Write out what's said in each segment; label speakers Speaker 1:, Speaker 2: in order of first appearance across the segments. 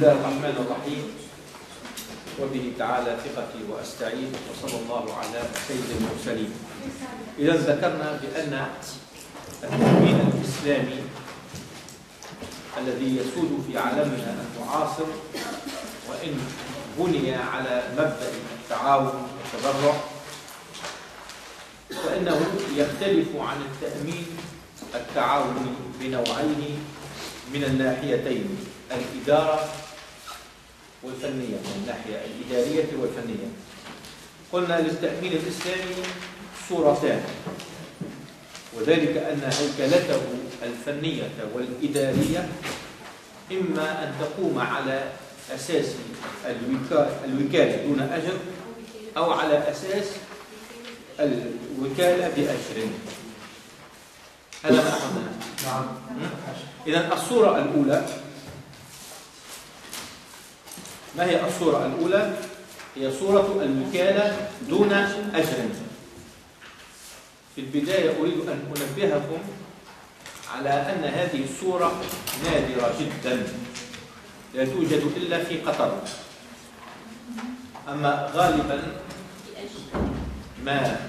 Speaker 1: الله الرحمن الرحيم. وبه تعالى ثقتي واستعين وصلى الله على سيد المرسلين. إذا ذكرنا بأن التكوين الإسلامي الذي يسود في عالمنا المعاصر وإن بني على مبدأ التعاون والتبرع فإنه يختلف عن التأمين التعاوني بنوعين من الناحيتين الإدارة والفنية من الناحية الإدارية والفنية. قلنا للتأمين الإسلامي صورتان. وذلك أن هيكلته الفنية والإدارية إما أن تقوم على أساس الوكالة دون أجر أو على أساس الوكالة بأجر. هذا ما أخذنا
Speaker 2: نعم.
Speaker 1: إذا الصورة الأولى ما هي الصورة الأولى؟ هي صورة الوكالة دون أجر. في البداية أريد أن أنبهكم على أن هذه الصورة نادرة جدا لا توجد إلا في قطر. أما غالبا ما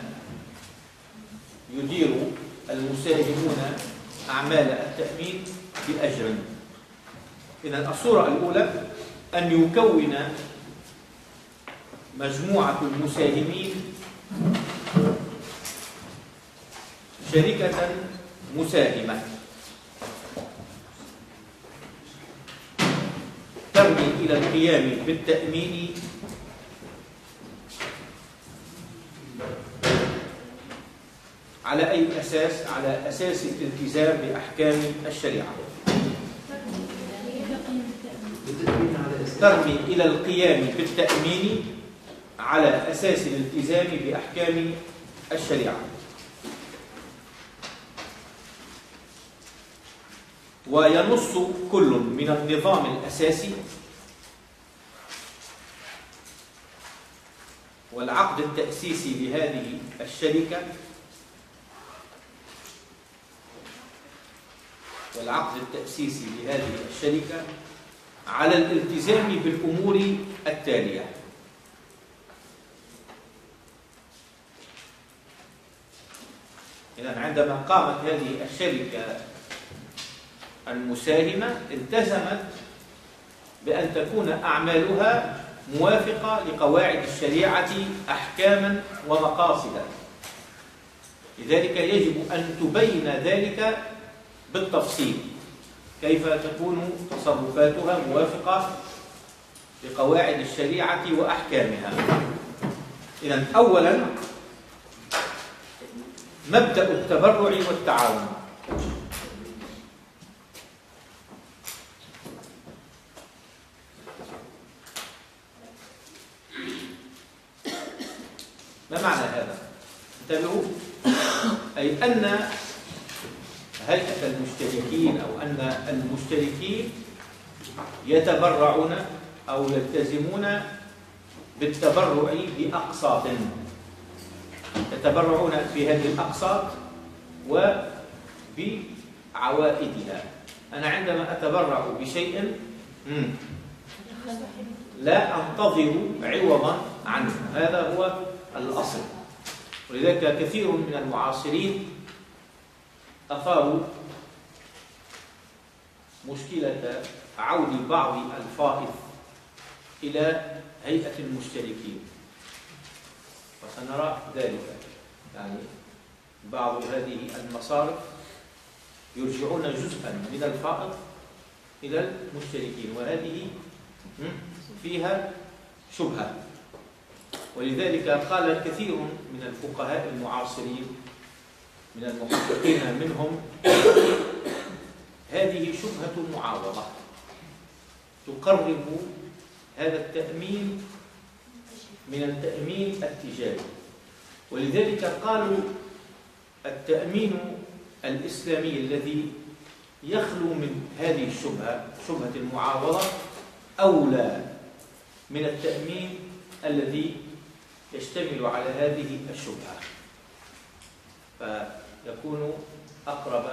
Speaker 1: يدير المساهمون أعمال التأمين بأجر. إذا الصورة الأولى أن يكون مجموعة المساهمين شركة مساهمة ترمي إلى القيام بالتأمين على أي أساس؟ على أساس الالتزام بأحكام الشريعة ترمي إلى القيام بالتأمين على أساس الالتزام بأحكام الشريعة. وينص كل من النظام الأساسي والعقد التأسيسي لهذه الشركة والعقد التأسيسي لهذه الشركة على الالتزام بالأمور التالية. إذا عندما قامت هذه الشركة المساهمة التزمت بأن تكون أعمالها موافقة لقواعد الشريعة أحكاما ومقاصدا. لذلك يجب أن تبين ذلك بالتفصيل. كيف تكون تصرفاتها موافقة لقواعد الشريعة وأحكامها. إذا أولا مبدأ التبرع والتعاون. ما معنى هذا؟ انتبهوا. أي أن هيئة المشتركين أو أن المشتركين يتبرعون أو يلتزمون بالتبرع بأقساط. يتبرعون بهذه الأقساط وبعوائدها. أنا عندما أتبرع بشيء لا أنتظر عوضا عنه. هذا هو الأصل. ولذلك كثير من المعاصرين أثاروا مشكلة عود بعض الفائض إلى هيئة المشتركين. وسنرى ذلك. يعني بعض هذه المصارف يرجعون جزءا من الفائض إلى المشتركين وهذه فيها شبهة. ولذلك قال الكثير من الفقهاء المعاصرين من المحققين منهم هذه شبهة معاوضة تقرب هذا التأمين من التأمين التجاري. ولذلك قالوا التأمين الإسلامي الذي يخلو من هذه الشبهة شبهة المعاوضة أولى من التأمين الذي يشتمل على هذه الشبهة. فيكون أقرب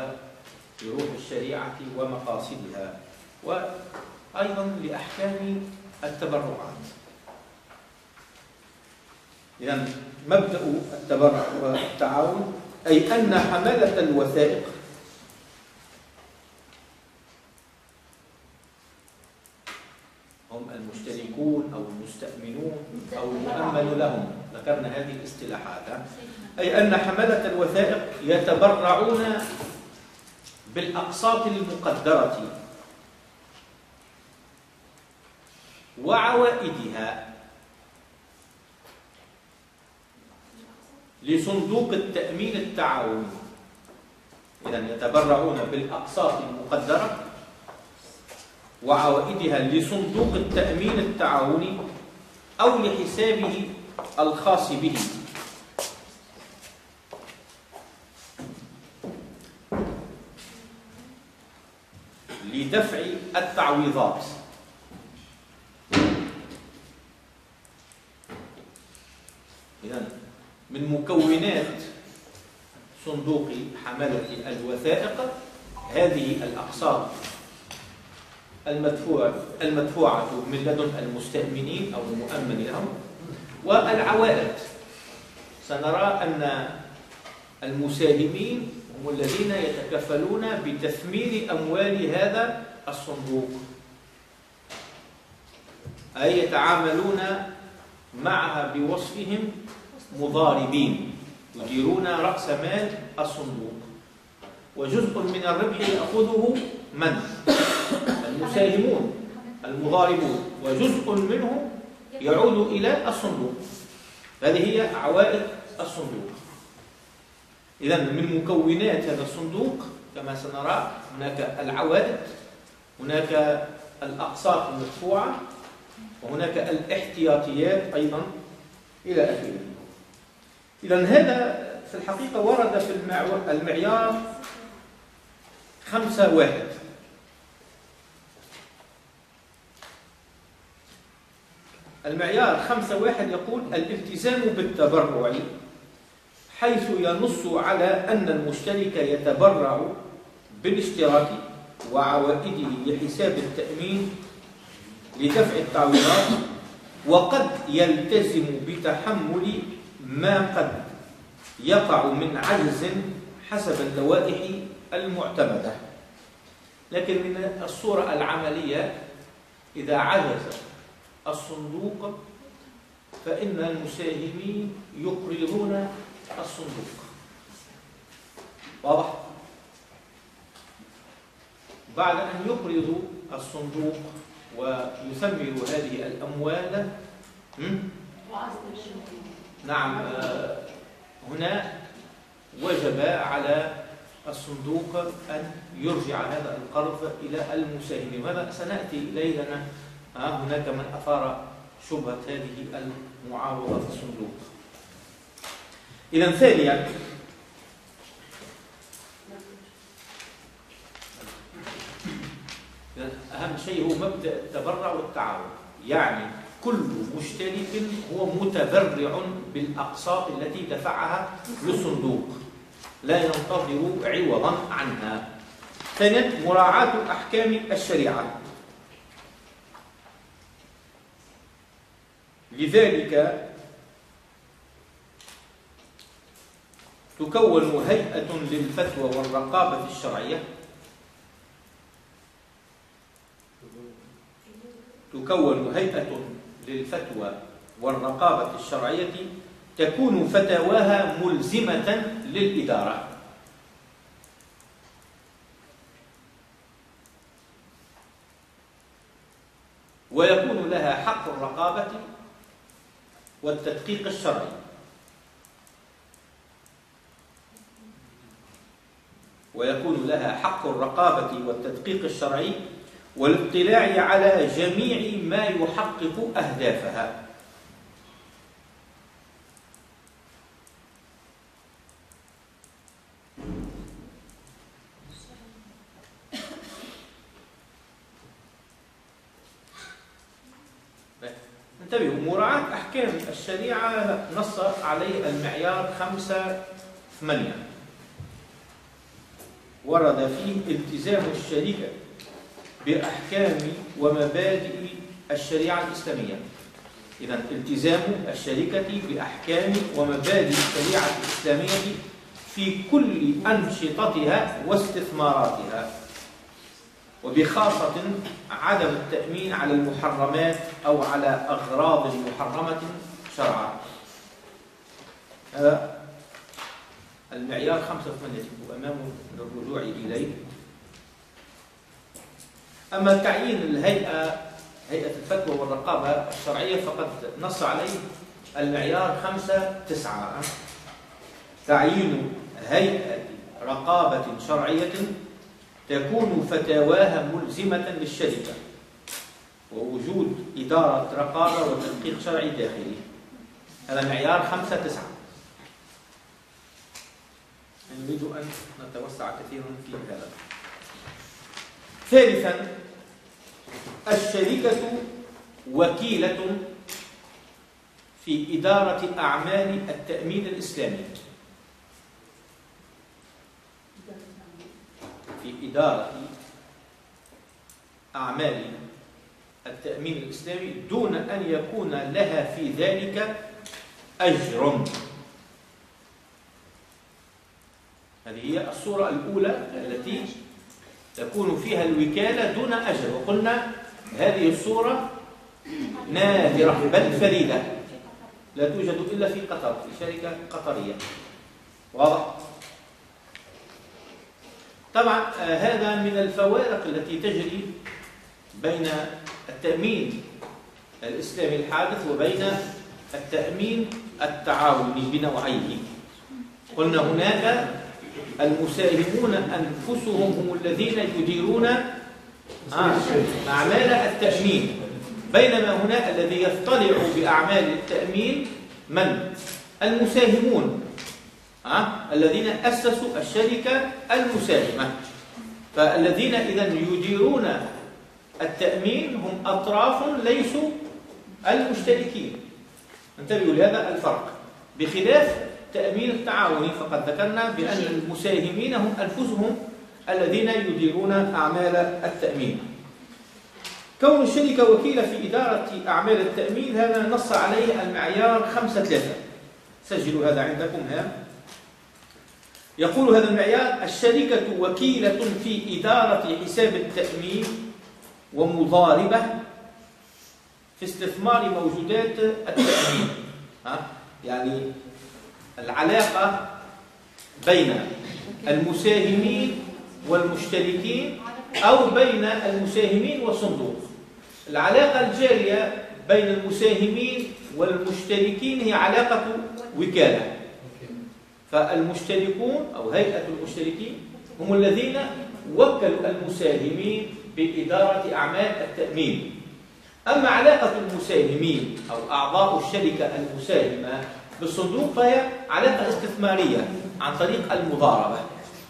Speaker 1: لروح الشريعة ومقاصدها أيضا لأحكام التبرعات. إذا مبدأ التبرع والتعاون أي أن حملة الوثائق هم المشتركون أو المستأمنون أو المؤمن لهم. ذكرنا هذه الاصطلاحات أي أن حملة الوثائق يتبرعون بالأقساط المقدرة وعوائدها لصندوق التأمين التعاوني. إذا يتبرعون بالأقساط المقدرة وعوائدها لصندوق التأمين التعاوني أو لحسابه الخاص به. لدفع التعويضات. إذا من مكونات صندوق حملة الوثائق هذه الأقساط المدفوع المدفوعة من لدن المستأمنين أو المؤمن لهم والعوائد. سنرى أن المساهمين هم الذين يتكفلون بتثمين أموال هذا الصندوق. أي يتعاملون معها بوصفهم مضاربين يديرون رأس مال الصندوق. وجزء من الربح يأخذه من؟ المساهمون المضاربون. وجزء منه يعود إلى الصندوق. هذه هي عوائد الصندوق. إذا من مكونات هذا الصندوق كما سنرى هناك العوائد هناك الأقساط المدفوعة وهناك الاحتياطيات أيضا إلى آخره إذا هذا في الحقيقة ورد في المعيار خمسة واحد. المعيار خمسة واحد يقول الالتزام بالتبرع حيث ينص على أن المشترك يتبرع بالاشتراك وعوائده لحساب التأمين لدفع التعويضات وقد يلتزم بتحمل ما قد يقع من عجز حسب اللوائح المعتمدة. لكن من الصورة العملية إذا عجز الصندوق فإن المساهمين يقرضون الصندوق. واضح؟ بعد أن يقرضوا الصندوق ويثمروا هذه الأموال نعم آه، هنا وجب على الصندوق أن يرجع هذا القرض إلى المساهمين. وهذا سنأتي إليه هناك من أثار شبهة هذه المعاوضة في الصندوق. إذا ثانيا أهم شيء هو مبدأ التبرع والتعاون يعني كل مشترك هو متبرع بالأقساط التي دفعها للصندوق. لا ينتظر عوضا عنها. ثانيا مراعاة أحكام الشريعة. لذلك تكون هيئة للفتوى والرقابة الشرعية. تكون هيئة للفتوى والرقابة الشرعية تكون فتاواها ملزمة للإدارة. ويكون لها حق الرقابة والتدقيق الشرعي. ويكون لها حق الرقابة والتدقيق الشرعي والاطلاع على جميع ما يحقق أهدافها انتبهوا مراعاة أحكام الشريعة نص عليه المعيار خمسة ثمانية. ورد فيه التزام الشريك بأحكام ومبادئ الشريعة الإسلامية. إذا التزام الشركة بأحكام ومبادئ الشريعة الإسلامية في كل أنشطتها واستثماراتها وبخاصة عدم التأمين على المحرمات أو على أغراض محرمة شرعا. هذا المعيار خمسة ثمانية أمامه من الرجوع إليه. أما تعيين الهيئة هيئة الفتوى والرقابة الشرعية فقد نص عليه المعيار خمسة تسعة. تعيين هيئة رقابة شرعية تكون فتاواها ملزمة للشركة ووجود إدارة رقابة وتدقيق شرعي داخلي. هذا معيار خمسة تسعة. نريد أن نتوسع كثيرا في هذا. ثالثا الشركة وكيلة في إدارة أعمال التأمين الإسلامي. في إدارة أعمال التأمين الإسلامي دون أن يكون لها في ذلك أجر. هذه هي الصورة الأولى التي تكون فيها الوكالة دون أجر. وقلنا هذه الصورة نادرة بل فريدة. لا توجد إلا في قطر في شركة قطرية. واضح؟ طبعا آه، هذا من الفوارق التي تجري بين التأمين الإسلامي الحادث وبين التأمين التعاوني بنوعيه قلنا هناك المساهمون أنفسهم هم الذين يديرون أعمال التأمين. بينما هناك الذي يطلع بأعمال التأمين من؟ المساهمون. آه، الذين أسسوا الشركة المساهمة. فالذين إذا يديرون التأمين هم أطراف ليسوا المشتركين. انتبهوا لهذا الفرق. بخلاف تأمين التعاوني فقد ذكرنا بأن المساهمين هم أنفسهم الذين يديرون أعمال التأمين. كون الشركة وكيلة في إدارة أعمال التأمين هذا نص عليه المعيار خمسة ثلاثة. سجلوا هذا عندكم ها؟ يقول هذا المعيار الشركة وكيلة في إدارة حساب التأمين ومضاربة في استثمار موجودات التأمين. ها؟ يعني العلاقة بين المساهمين والمشتركين أو بين المساهمين والصندوق. العلاقة الجارية بين المساهمين والمشتركين هي علاقة وكالة. فالمشتركون أو هيئة المشتركين هم الذين وكلوا المساهمين بإدارة أعمال التأمين. أما علاقة المساهمين أو أعضاء الشركة المساهمة بالصندوق فهي علاقة استثمارية عن طريق المضاربة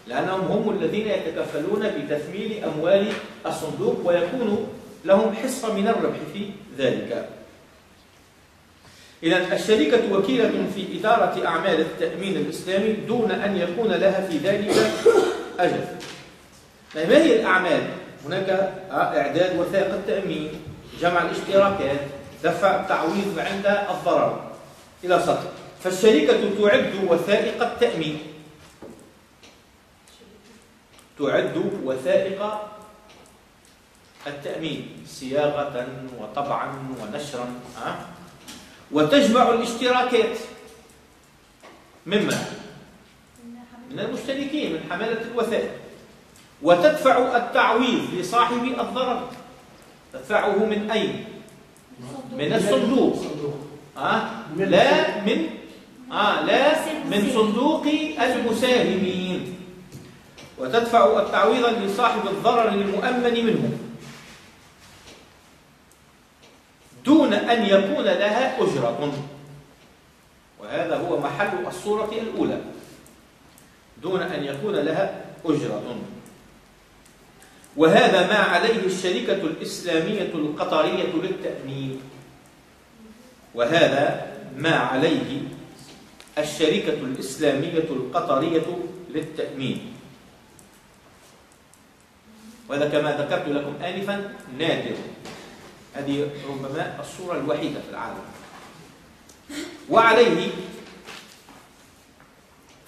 Speaker 1: لأنهم هم الذين يتكفلون بتثمين أموال الصندوق ويكون لهم حصة من الربح في ذلك. إذا الشركة وكيلة في إدارة أعمال التأمين الإسلامي دون أن يكون لها في ذلك أجر. ما هي الأعمال؟ هناك إعداد وثائق التأمين. جمع الاشتراكات دفع التعويض عند الضرر إلى سطر. فالشركة تعد وثائق التأمين. تعد وثائق التأمين صياغة وطبعا ونشرا وتجمع الاشتراكات. مما من المشتركين من حملة الوثائق. وتدفع التعويض لصاحب الضرر. تدفعه من أين؟ من الصندوق. آه؟ لا من آه لا من صندوق المساهمين. وتدفع التعويض لصاحب الضرر المؤمن منه. دون أن يكون لها أجرة. وهذا هو محل الصورة الأولى. دون أن يكون لها أجرة. وهذا ما عليه الشركة الإسلامية القطرية للتأمين. وهذا ما عليه الشركة الإسلامية القطرية للتأمين. وهذا كما ذكرت لكم آنفا نادر. هذه ربما الصورة الوحيدة في العالم. وعليه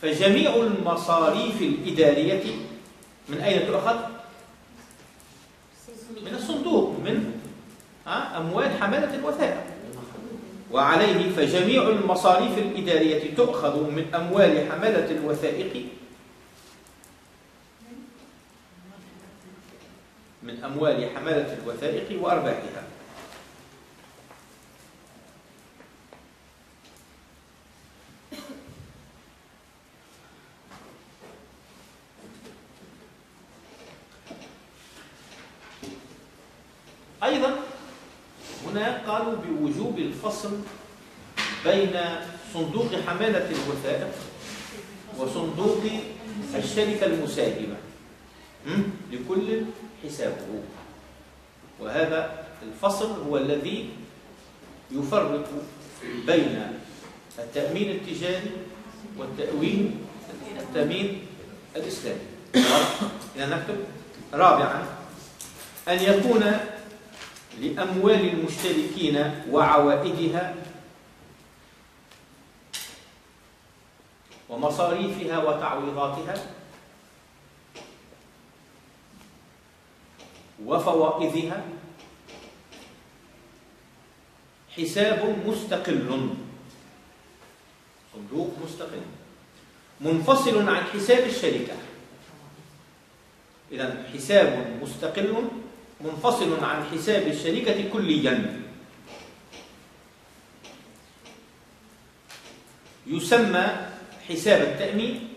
Speaker 1: فجميع المصاريف الإدارية. من أين تؤخذ؟ من الصندوق من أموال حملة الوثائق. وعليه فجميع المصاريف الإدارية تؤخذ من أموال حملة الوثائق. من أموال حملة الوثائق وأرباحها أيضا قالوا بوجوب الفصل بين صندوق حمالة الوثائق وصندوق الشركة المساهمة لكل حسابه. وهذا الفصل هو الذي يفرق بين التأمين التجاري والتأويل التأمين الإسلامي. إذا نكتب. رابعا أن يكون لأموال المشتركين وعوائدها ومصاريفها وتعويضاتها وفوائدها حساب مستقل. صندوق مستقل. منفصل عن حساب الشركة. إذا حساب مستقل منفصل عن حساب الشركة كليا. يسمى حساب التأمين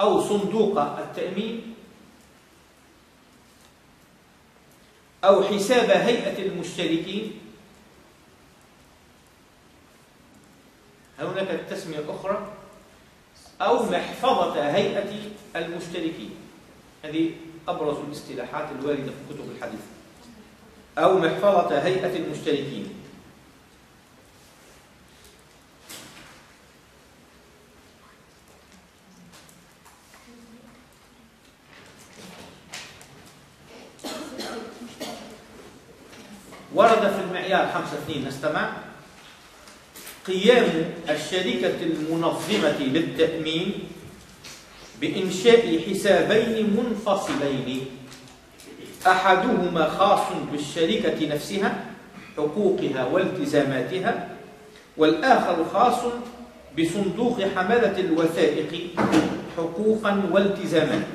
Speaker 1: أو صندوق التأمين أو حساب هيئة المشتركين. هناك تسمية أخرى أو محفظة هيئة المشتركين. هذه أبرز الاصطلاحات الواردة في كتب الحديث. أو محفظة هيئة المشتركين. ورد في المعيار خمسة اثنين نستمع قيام الشركة المنظمة للتأمين بإنشاء حسابين منفصلين. أحدهما خاص بالشركة نفسها حقوقها والتزاماتها والآخر خاص بصندوق حملة الوثائق حقوقا والتزامات.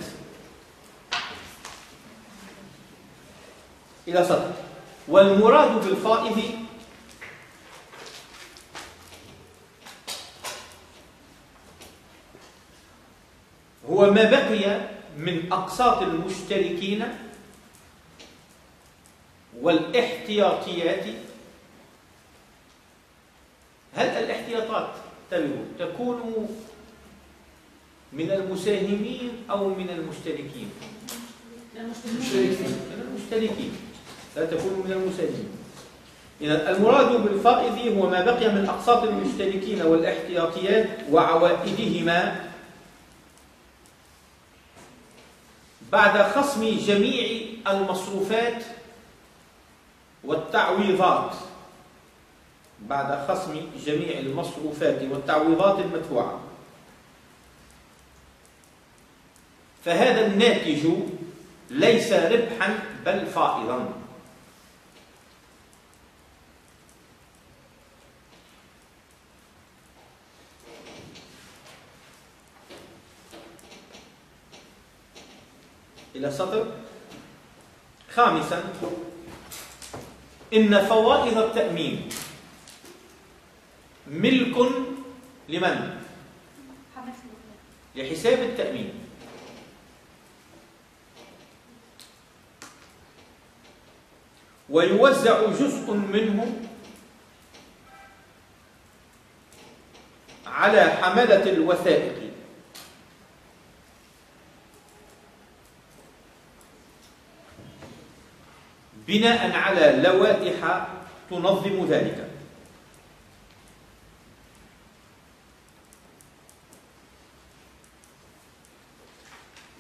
Speaker 1: إلى سطر والمراد بالفائض هو ما بقي من أقساط المشتركين والاحتياطيات. هل الاحتياطات تكون من المساهمين أو من المشتركين؟ من المشتركين. لا تكون من المساهمين. إذا المراد بالفائض هو ما بقي من أقساط المشتركين والاحتياطيات وعوائدهما. بعد خصم جميع المصروفات والتعويضات. بعد خصم جميع المصروفات والتعويضات المدفوعة. فهذا الناتج ليس ربحا بل فائضا. إلى سطر خامسا إن فوائد التأمين ملك لمن؟ لحساب التأمين. ويوزع جزء منه على حملة الوثائق. بناء على لوائح تنظم ذلك.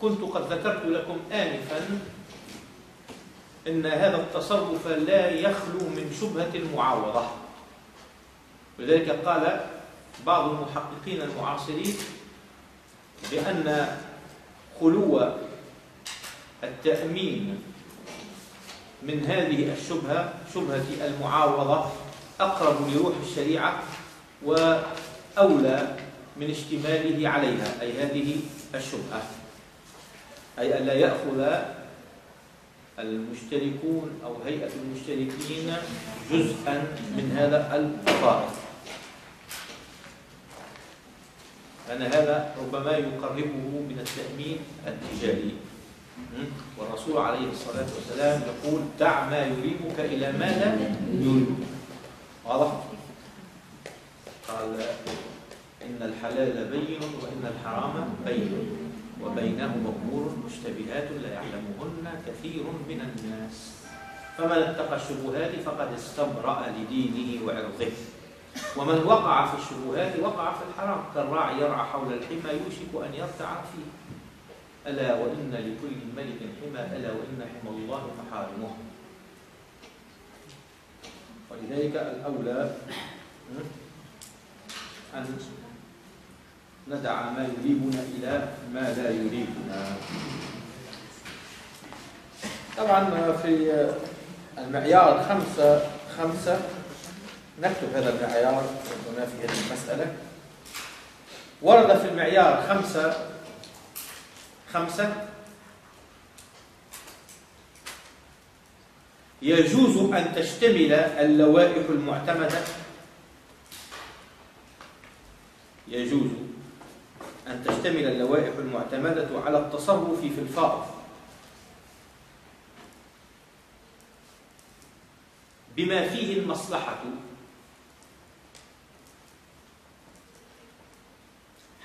Speaker 1: كنت قد ذكرت لكم آنفا أن هذا التصرف لا يخلو من شبهة المعاوضة. ولذلك قال بعض المحققين المعاصرين بأن خلو التأمين من هذه الشبهة شبهة المعاوضة أقرب لروح الشريعة وأولى من اشتماله عليها أي هذه الشبهة. أي ألا يأخذ المشتركون أو هيئة المشتركين جزءا من هذا الفائض أن هذا ربما يقربه من التأمين التجاري. والرسول عليه الصلاة والسلام يقول دع ما يريبك إلى ما لا يريبك. واضح؟ قال إن الحلال بين وإن الحرام بين وبينهما أمور مشتبهات لا يعلمهن كثير من الناس. فمن اتقى الشبهات فقد استبرأ لدينه وعرضه ومن وقع في الشبهات وقع في الحرام كالراعي يرعى حول الحمى يوشك أن يرتع فيه. ألا وإن لكل ملك حمى ألا وإن حمى الله محارمه ولذلك الأولى أن ندع ما يريبنا إلى ما لا يريبنا. طبعا في المعيار خمسة خمسة نكتب هذا المعيار هنا في هذه المسألة. ورد في المعيار خمسة خمسة. يجوز أن تشتمل اللوائح المعتمدة. يجوز أن تشتمل اللوائح المعتمدة على التصرف في الفائض. بما فيه المصلحة.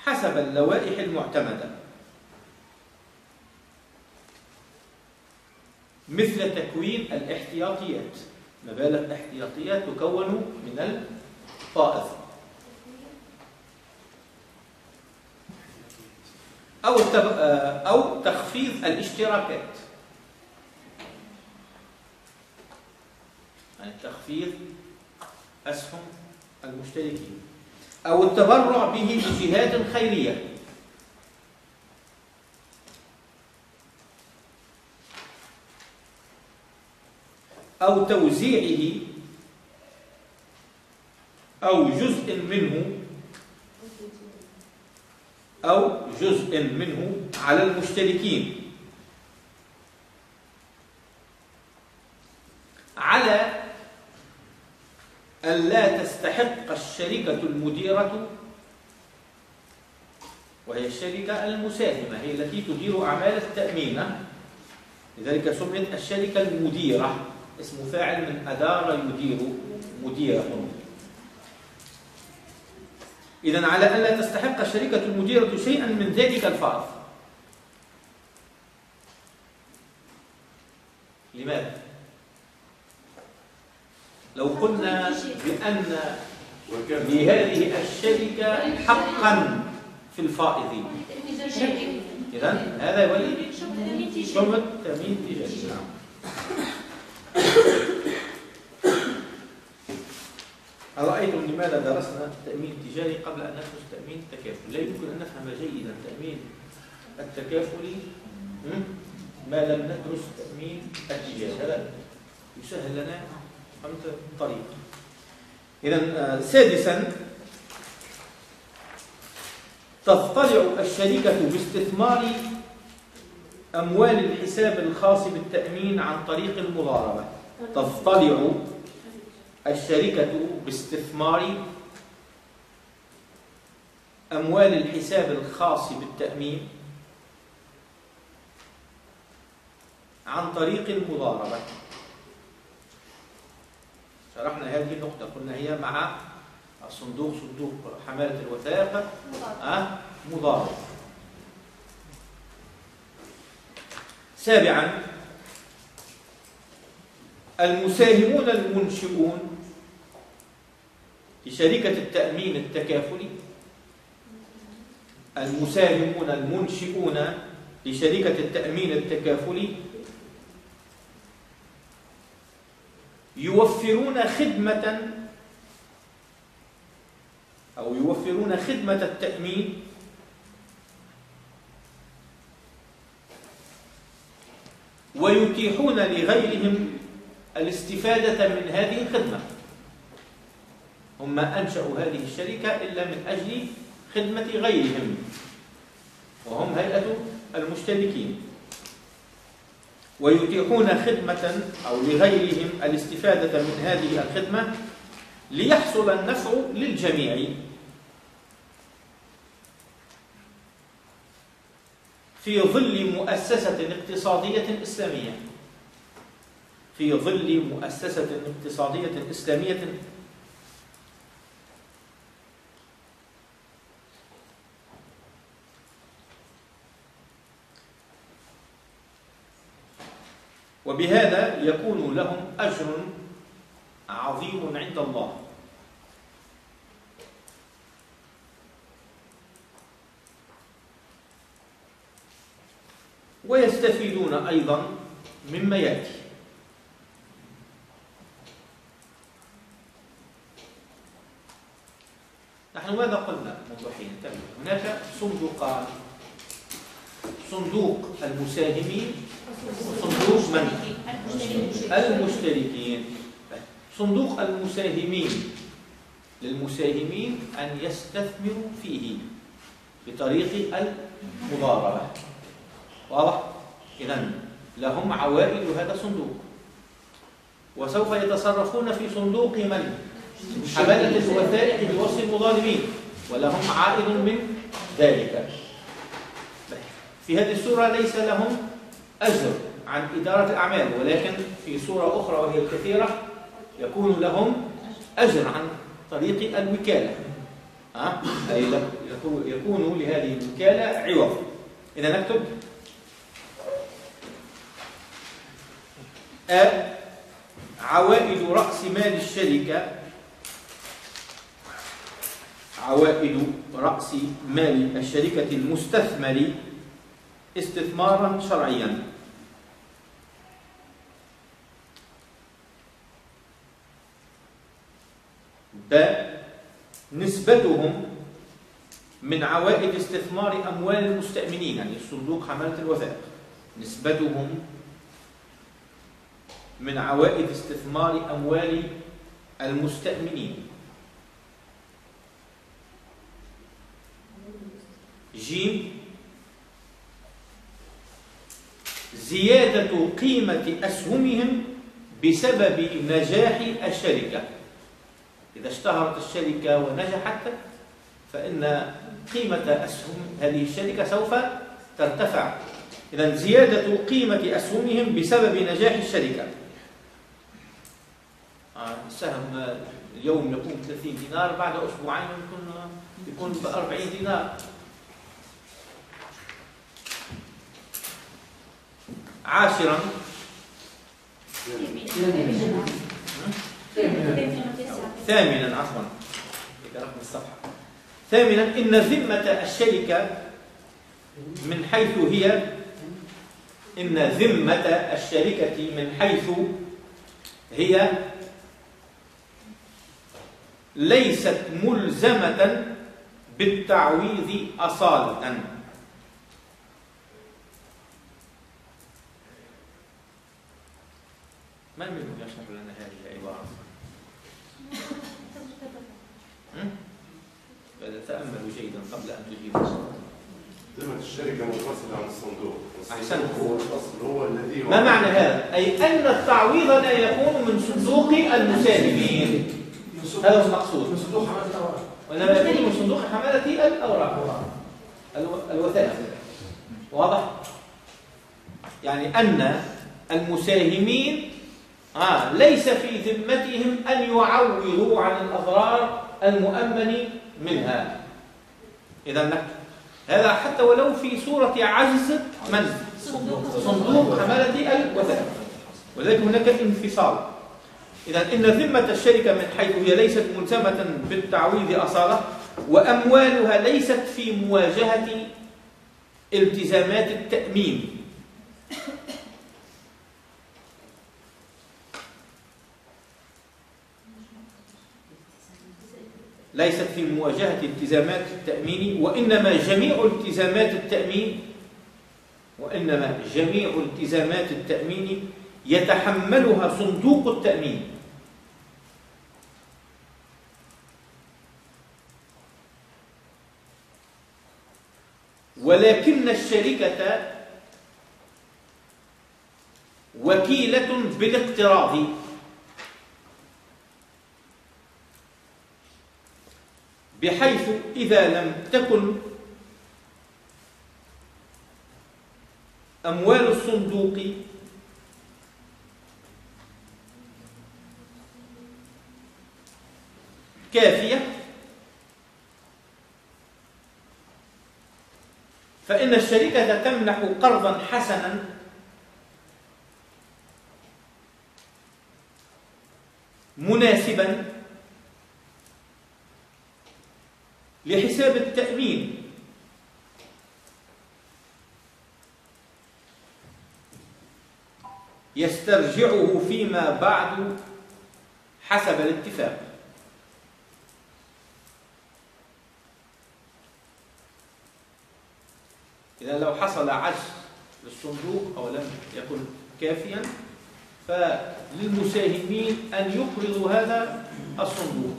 Speaker 1: حسب اللوائح المعتمدة. مثل تكوين الاحتياطيات. مبالغ الاحتياطيات تكون من الفائض أو أو تخفيض الاشتراكات. يعني تخفيض أسهم المشتركين. أو التبرع به لجهات خيرية. أو توزيعه أو جزء منه أو جزء منه على المشتركين. على أن لا تستحق الشركة المديرة وهي الشركة المساهمة هي التي تدير أعمال التأمين لذلك سميت الشركة المديرة. اسم فاعل من أدار يدير مديرة. إذا على أن لا تستحق الشركة المديرة شيئا من ذلك الفرض لماذا؟ لو قلنا بأن لهذه الشركة حقا في الفائض. إذا هذا يولي شبهة تأمين تجاري أرأيتم لماذا درسنا التأمين التجاري قبل أن ندرس التأمين التكافلي؟ لا يمكن أن نفهم جيدا التأمين التكافلي ما لم ندرس التأمين التجاري. هذا يسهل لنا فهمت الطريق. إذا آه، سادسا تضطلع الشركة باستثمار أموال الحساب الخاص بالتأمين عن طريق المضاربة. تضطلع الشركة باستثمار أموال الحساب الخاص بالتأمين عن طريق المضاربة. شرحنا هذه النقطة. قلنا هي مع الصندوق صندوق حمالة الوثائق؟ مضاربة. سابعا المساهمون المنشئون في شركة التأمين التكافلي. المساهمون المنشئون لشركة التأمين التكافلي يوفرون خدمة أو يوفرون خدمة التأمين ويتيحون لغيرهم الاستفادة من هذه الخدمة. هم ما أنشأوا هذه الشركة إلا من أجل خدمة غيرهم. وهم هيئة المشتركين. ويتيحون خدمة أو لغيرهم الاستفادة من هذه الخدمة ليحصل النفع للجميع. في ظل مؤسسة اقتصادية إسلامية. في ظل مؤسسة اقتصادية إسلامية وبهذا يكون لهم أجر عظيم عند الله. ويستفيدون أيضا مما يأتي. نحن ماذا قلنا منذ حين؟ هناك صندوقان صندوق المساهمين صندوق من؟ المشتركين صندوق المساهمين للمساهمين أن يستثمروا فيه بطريق المضاربة واضح؟ إذا لهم عوائد هذا الصندوق وسوف يتصرفون في صندوق من؟ حملة الوثائق بوصف المظالمين ولهم عائد من ذلك في هذه السورة ليس لهم أجر عن إدارة الأعمال ولكن في سورة أخرى وهي الكثيرة يكون لهم أجر عن طريق الوكالة. أه؟ أي يكون لهذه الوكالة عوض. إذا نكتب. أ عوائد رأس مال الشركة. عوائد رأس مال الشركة المستثمر. استثمارا شرعيا. ب نسبتهم من عوائد استثمار أموال المستأمنين يعني صندوق حمالة الوثائق. نسبتهم من عوائد استثمار أموال المستأمنين. جيم زيادة قيمة أسهمهم بسبب نجاح الشركة. إذا اشتهرت الشركة ونجحت فإن قيمة أسهم هذه الشركة سوف ترتفع. إذا زيادة قيمة أسهمهم بسبب نجاح الشركة. السهم آه، اليوم يكون 30 دينار بعد أسبوعين يكون يكون ب 40 دينار. عاشرا. ثامنا عفوا. رقم الصفحة. ثامنا إن ذمة الشركة من حيث هي إن ذمة الشركة من حيث هي ليست ملزمة بالتعويض أصالة من منهم يشرح لنا هذه العبارة؟ تأملوا جيدا قبل أن تجيبوا.
Speaker 2: ذمة الشركة منفصلة عن الصندوق.
Speaker 1: أحسنت
Speaker 2: هو الأصل هو الذي
Speaker 1: ما معنى هذا؟ أي أن التعويض لا يكون من صندوق المساهمين هذا هو المقصود.
Speaker 3: من صندوق حمالة الأوراق.
Speaker 1: وإنما يكون من صندوق حمالة الأوراق. الوثائق. واضح؟ يعني أن المساهمين آه ليس في ذمتهم أن يعوضوا عن الأضرار المؤمن منها. إذا هذا حتى ولو في صورة عجز من؟ صندوق حملة الوثائق ولذلك هناك انفصال. إذا إن ذمة الشركة من حيث هي ليست ملزمة بالتعويض أصالة وأموالها ليست في مواجهة التزامات التأمين. ليست في مواجهة التزامات التأمين وإنما جميع التزامات التأمين وإنما جميع التزامات التأمين يتحملها صندوق التأمين. ولكن الشركة وكيلة بالاقتراض. بحيث إذا لم تكن أموال الصندوق كافية فإن الشركة تمنح قرضا حسنا مناسبا لحساب التأمين يسترجعه فيما بعد حسب الاتفاق. إذا لو حصل عجز للصندوق أو لم يكن كافيا فللمساهمين أن يقرضوا هذا الصندوق.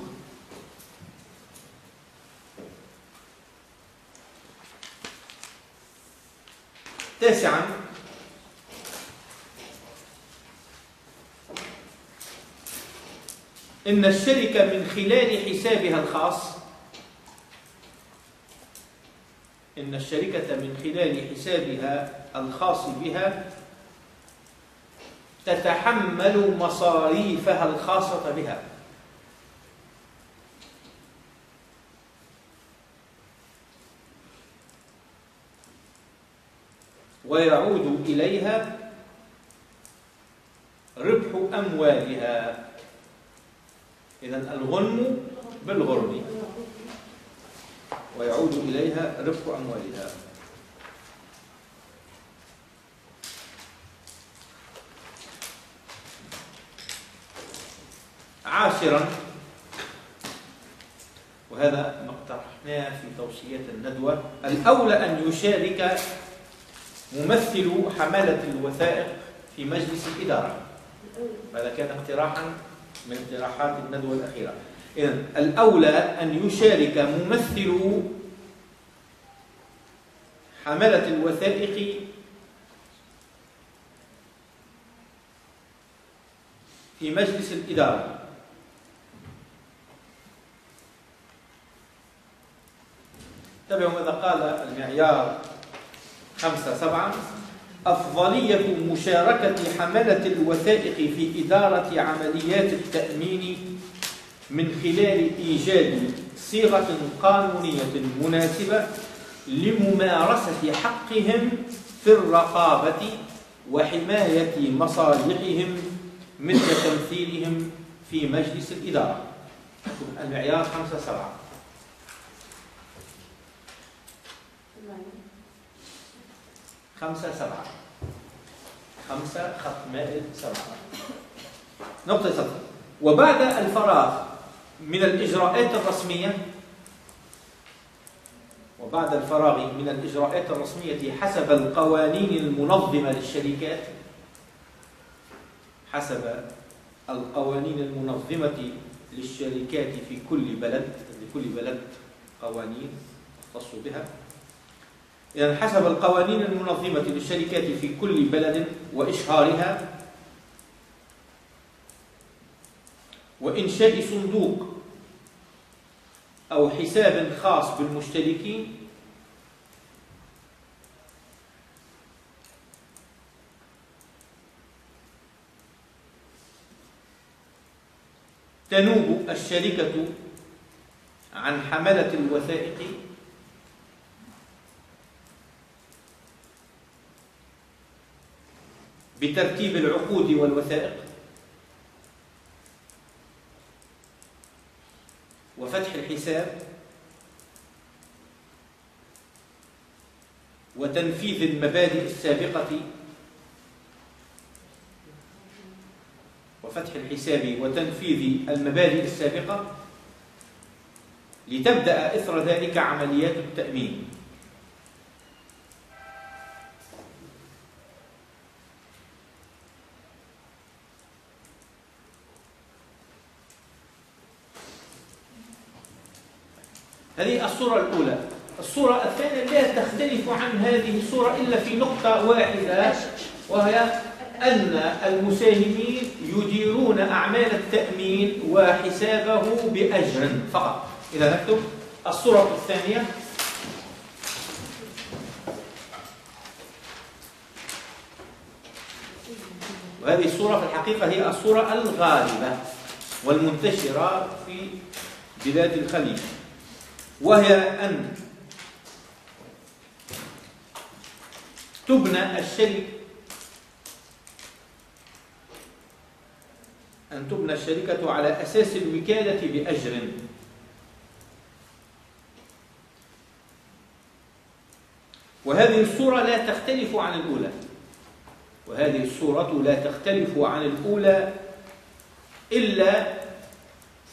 Speaker 1: تاسعا. إن الشركة من خلال حسابها الخاص. إن الشركة من خلال حسابها الخاص بها تتحمل مصاريفها الخاصة بها. ويعود إليها ربح أموالها. إذا الغنم بالغرم ويعود إليها ربح أموالها. عاشرا. وهذا ما اقترحناه في توصيات الندوة. الأولى أن يشارك ممثل حملة الوثائق في مجلس الإدارة هذا كان اقتراحا؟ من اقتراحات الندوة الأخيرة. إذن الأولى أن يشارك ممثل حملة الوثائق في مجلس الإدارة. تابعوا ماذا قال المعيار خمسة سبعة. أفضلية مشاركة حملة الوثائق في إدارة عمليات التأمين من خلال إيجاد صيغة قانونية مناسبة لممارسة حقهم في الرقابة وحماية مصالحهم مثل تمثيلهم في مجلس الإدارة. المعيار خمسة سبعة. خمسة سبعة. خمسة خط مائل سبعة. نقطة صفر. وبعد الفراغ من الإجراءات الرسمية وبعد الفراغ من الإجراءات الرسمية حسب القوانين المنظمة للشركات حسب القوانين المنظمة للشركات في كل بلد لكل بلد قوانين تختص بها إذا حسب القوانين المنظمة للشركات في كل بلد وإشهارها. وإنشاء صندوق أو حساب خاص بالمشتركين تنوب الشركة عن حملة الوثائق بترتيب العقود والوثائق. وفتح الحساب. وتنفيذ المبادئ السابقة. وفتح الحساب وتنفيذ المبادئ السابقة. لتبدأ إثر ذلك عمليات التأمين هذه الصورة الأولى. الصورة الثانية لا تختلف عن هذه الصورة إلا في نقطة واحدة وهي أن المساهمين يديرون أعمال التأمين وحسابه بأجر فقط. إذا نكتب الصورة الثانية. وهذه الصورة في الحقيقة هي الصورة الغالبة والمنتشرة في بلاد الخليج. وهي أن تبنى الشركة أن تبنى الشركة على أساس الوكالة بأجر. وهذه الصورة لا تختلف عن الأولى. وهذه الصورة لا تختلف عن الأولى إلا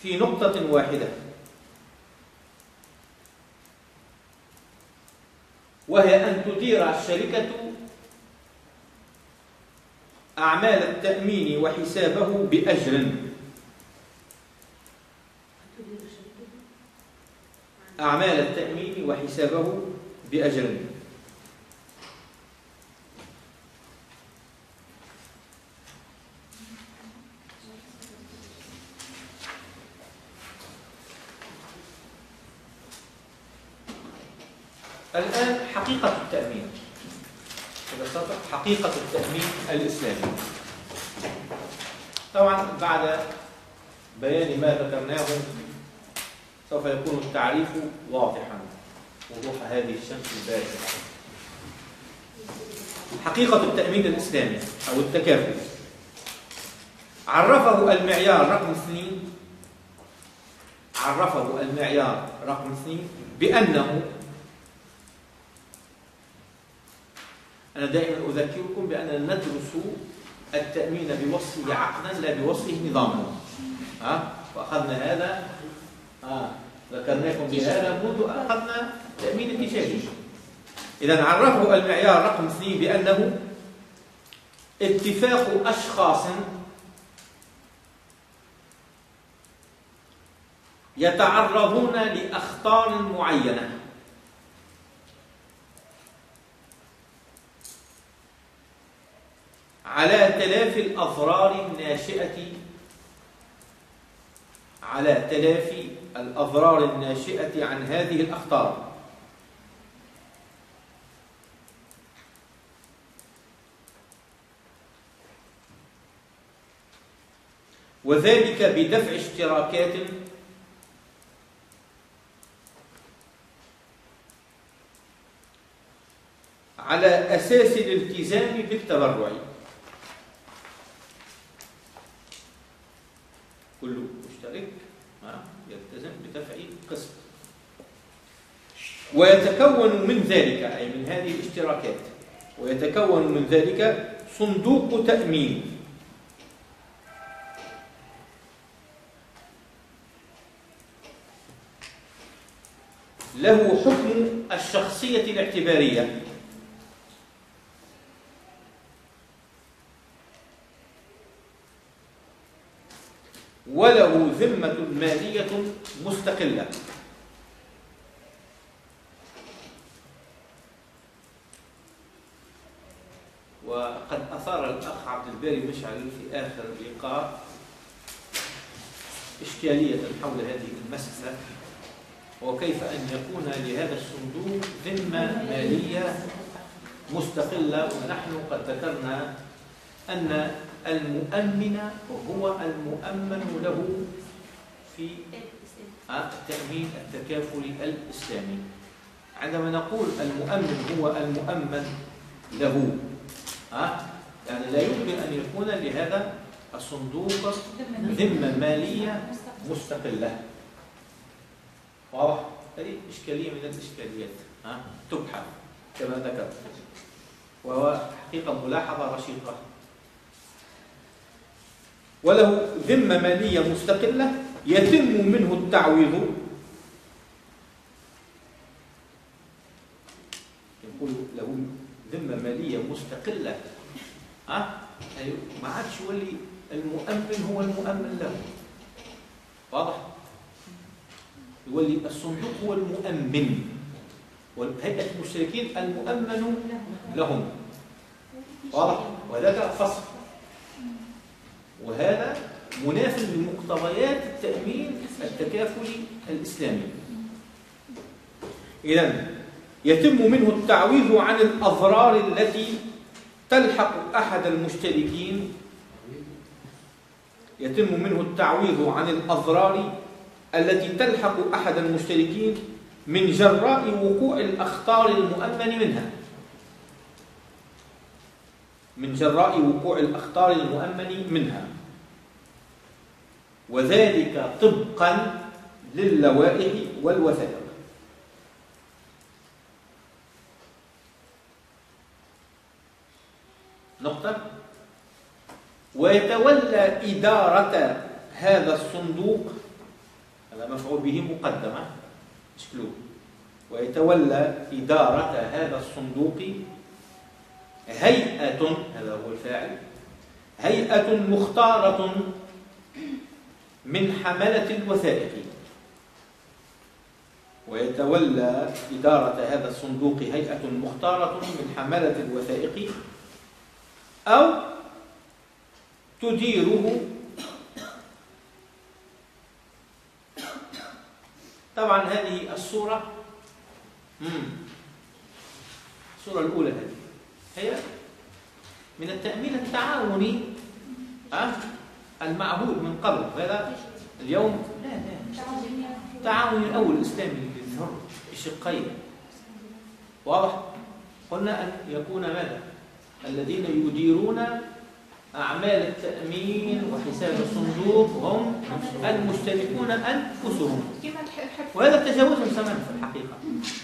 Speaker 1: في نقطة واحدة. وهي أن تدير الشركة أعمال التأمين وحسابه بأجر. أعمال التأمين وحسابه بأجر الآن حقيقة التأمين ببساطة حقيقة التأمين الإسلامي طبعا بعد بيان ما ذكرناه التعريف واضحا. وضوح هذه الشمس البارزة. حقيقة التأمين الإسلامي أو التكافل. عرفه المعيار رقم اثنين عرفه المعيار رقم اثنين بأنه أنا دائما أذكركم بأننا ندرس التأمين بوصفه عقدا لا بوصفه نظاما. ها؟ وأخذنا هذا. ها ذكرناكم بهذا منذ أخذنا تأمين الاتفاقي إذا عرفه المعيار رقم اثنين بأنه اتفاق أشخاص يتعرضون لأخطار معينة. على تلافي الأضرار الناشئة. على تلافي الأضرار الناشئة عن هذه الأخطار. وذلك بدفع اشتراكات على أساس الالتزام بالتبرع كل مشترك يلتزم بدفع قسط ويتكون من ذلك أي من هذه الاشتراكات. ويتكون من ذلك صندوق تأمين. له حكم الشخصية الاعتبارية. وله ذمة مالية مستقلة وقد أثار الباري مشعل في آخر اللقاء إشكالية حول هذه المسألة وكيف أن يكون لهذا الصندوق ذمة مالية مستقلة ونحن قد ذكرنا أن المؤمن هو المؤمن له في التأمين التكافلي الإسلامي. عندما نقول المؤمن هو المؤمن له يعني لا يمكن أن يكون لهذا الصندوق ذمة مالية مستقلة. واضح؟ هذه إشكالية من الإشكاليات ها؟ تبحث كما ذكرت. وهو حقيقة ملاحظة رشيقة. وله ذمة مالية مستقلة يتم منه التعويض. يقول له ذمة مالية مستقلة. أه؟ أيوه ما عادش يولي المؤمن هو المؤمن له واضح؟ يولي الصندوق هو المؤمن وهيئة المشتركين المؤمن لهم واضح؟ وذاك فصل وهذا مناف لمقتضيات التأمين التكافلي الإسلامي إذا يتم منه التعويض عن الأضرار التي تلحق أحد المشتركين؟ يتم منه التعويض عن الأضرار التي تلحق أحد المشتركين من جراء وقوع الأخطار المؤمن منها. من جراء وقوع الأخطار المؤمن منها. وذلك طبقا للوائح والوثائق نقطة ويتولى إدارة هذا الصندوق هذا مفعول به مقدمة اشكلوه ويتولى إدارة هذا الصندوق هيئة هذا هو الفاعل هيئة مختارة من حملة الوثائق ويتولى إدارة هذا الصندوق هيئة مختارة من حملة الوثائق أو تديره. طبعا هذه الصورة الصورة الأولى هذه. هي من التأمين التعاوني المعهود من قبل. هذا اليوم؟ لا لا التعاون الأول الإسلامي للذر الشقين واضح؟ قلنا أن يكون ماذا؟ الذين يديرون أعمال التأمين وحساب الصندوق هم المشتركون أنفسهم. وهذا تجاوز زمان في الحقيقة.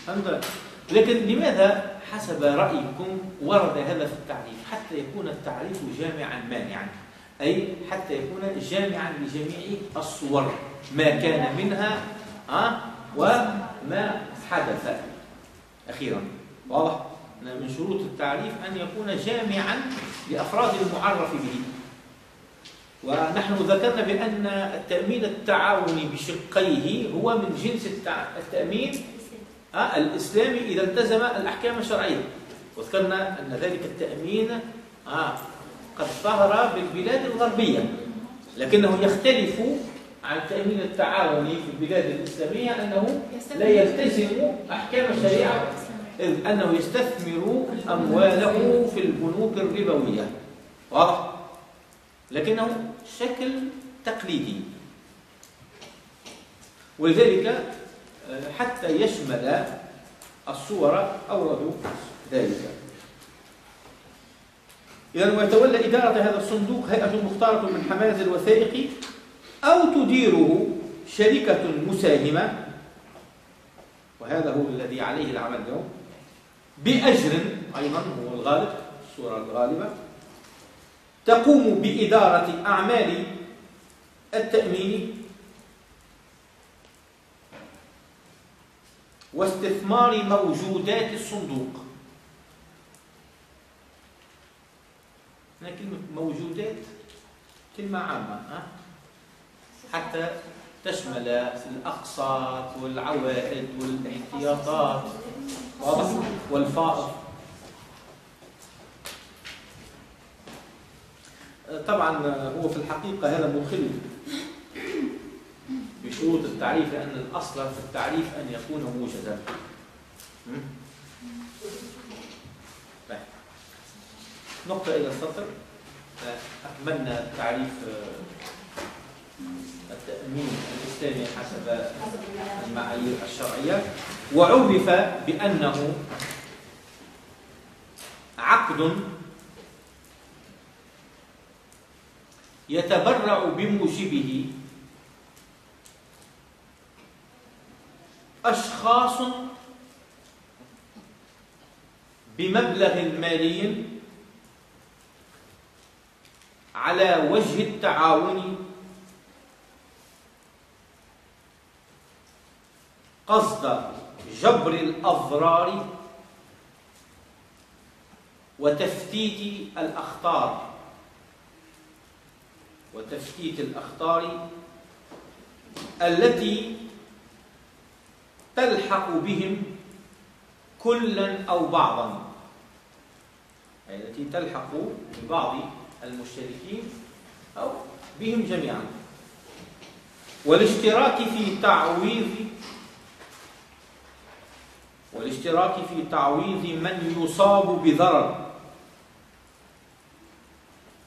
Speaker 1: فهمت لكن لماذا حسب رأيكم ورد هذا في التعريف؟ حتى يكون التعريف جامعا مانعا. أي حتى يكون جامعا لجميع الصور. ما كان منها أه وما حدث. أخيرا. واضح؟ من شروط التعريف أن يكون جامعا لأفراد المعرف به. ونحن ذكرنا بأن التأمين التعاوني بشقيه هو من جنس التأمين آه، الإسلامي إذا التزم الأحكام الشرعية. وذكرنا أن ذلك التأمين آه، قد ظهر بالبلاد الغربية. لكنه يختلف عن التأمين التعاوني في البلاد الإسلامية أنه لا يلتزم أحكام الشريعة. إذ أنه يستثمر أمواله في البنوك الربوية. واضح؟ لكنه شكل تقليدي. ولذلك حتى يشمل الصور أوردوا ذلك. إذا ويتولى إدارة هذا الصندوق هيئة مختارة من حماية الوثائق أو تديره شركة مساهمة. وهذا هو الذي عليه العمل اليوم. بأجر أيضا هو الغالب الصورة الغالبة. تقوم بإدارة أعمال التأمين واستثمار موجودات الصندوق. هنا كلمة موجودات كلمة عامة حتى تشمل الأقساط والعوائد والاحتياطات. واضح. والفائض طبعا هو في الحقيقة هذا مخل بشروط التعريف لأن الأصل في التعريف أن يكون موجدا طيب. نقطة إلى السطر. أكملنا تعريف التأمين الإسلامي حسب المعايير الشرعية. وعرف بأنه عقد يتبرع بموجبه أشخاص بمبلغ مالي على وجه التعاون قصد جبر الأضرار وتفتيت الأخطار. وتفتيت الأخطار التي تلحق بهم كلا أو بعضا. أي التي تلحق ببعض المشتركين أو بهم جميعا. والاشتراك في تعويض والاشتراك في تعويض من يصاب بضرر.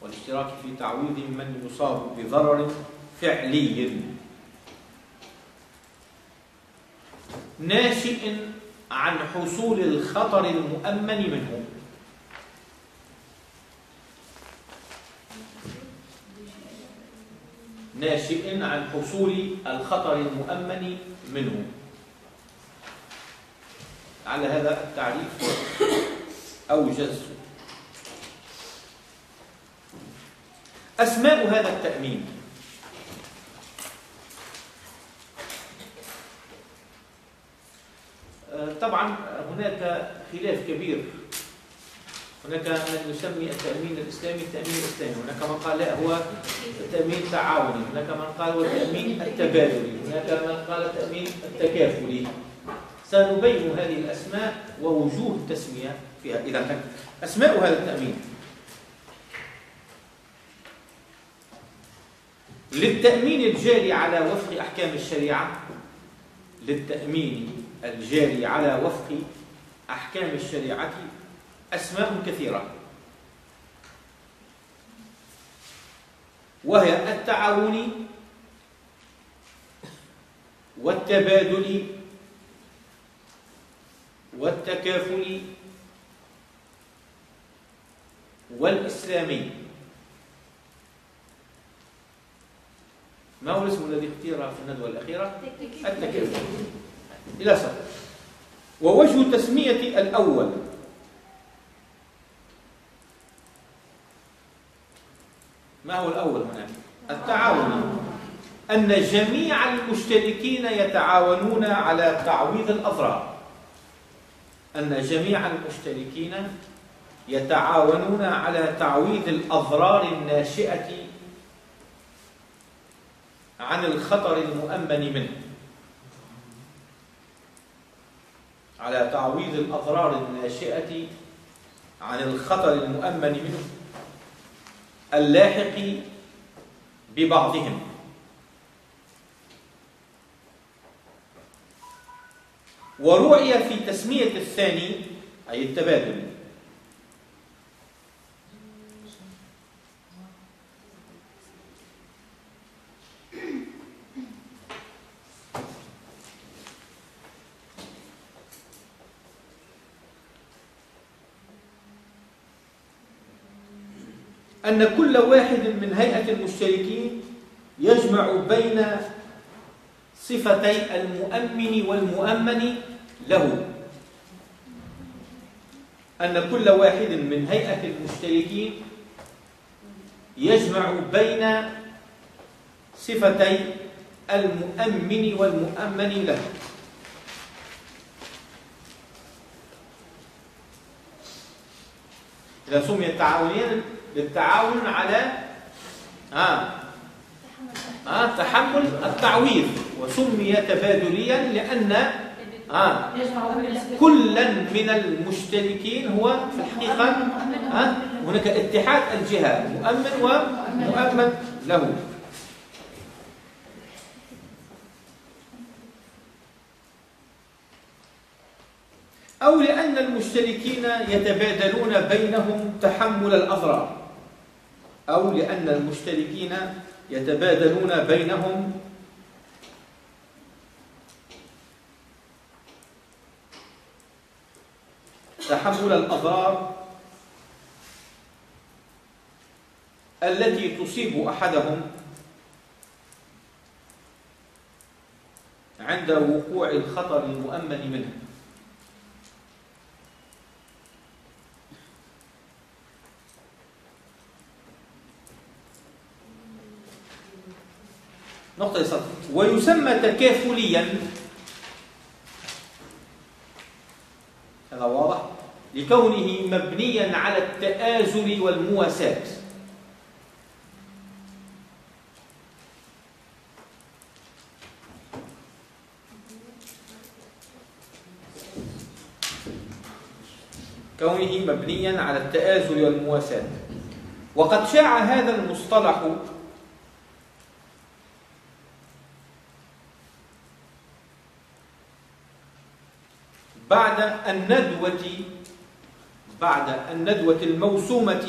Speaker 1: والاشتراك في تعويض من يصاب بضرر فعلي. ناشئ عن حصول الخطر المؤمن منه. ناشئ عن حصول الخطر المؤمن منه. على هذا التعريف أوجزت أسماء هذا التأمين. آه، طبعا هناك خلاف كبير. هناك من يسمي التأمين الإسلامي التأمين الإسلامي. هناك من قال لا هو تأمين تعاوني هناك من قال هو التأمين التبادلي. هناك من قال التأمين التكافلي. سنبين هذه الأسماء ووجوه التسمية فيها إذا أسماء هذا التأمين. للتأمين الجاري على وفق أحكام الشريعة للتأمين الجاري على وفق أحكام الشريعة أسماء كثيرة. وهي التعاون والتبادل والتكافل والإسلامي. ما هو الاسم الذي اختير في الندوة الأخيرة؟ التكافل. إلى سطر ووجه تسمية الأول. ما هو الأول هنا؟ التعاون. أن جميع المشتركين يتعاونون على تعويض الأضرار. أن جميع المشتركين يتعاونون على تعويض الأضرار الناشئة عن الخطر المؤمن منه. على تعويض الأضرار الناشئة عن الخطر المؤمن منه اللاحق ببعضهم. ورؤي في تسمية الثاني أي التبادل. أن كل واحد من هيئة المشتركين يجمع بين صفتي المؤمن والمؤمن له. أن كل واحد من هيئة المشتركين يجمع بين صفتي المؤمن والمؤمن له. إذا سمي التعاونين للتعاون على آه آه تحمل التعويض وسمي تبادليا لأن آه. كلا من المشتركين هو في الحقيقة آه. هناك اتحاد الجهات مؤمن ومؤمن له. أو لأن المشتركين يتبادلون بينهم تحمل الأضرار. أو لأن المشتركين يتبادلون بينهم تحمل الأضرار التي تصيب أحدهم عند وقوع الخطر المؤمن منه. نقطة يسطر ويسمى تكافليا لكونه مبنيا على التآزر والمواساة. كونه مبنيا على التآزر والمواساة. وقد شاع هذا المصطلح بعد الندوة بعد الندوة الموسومة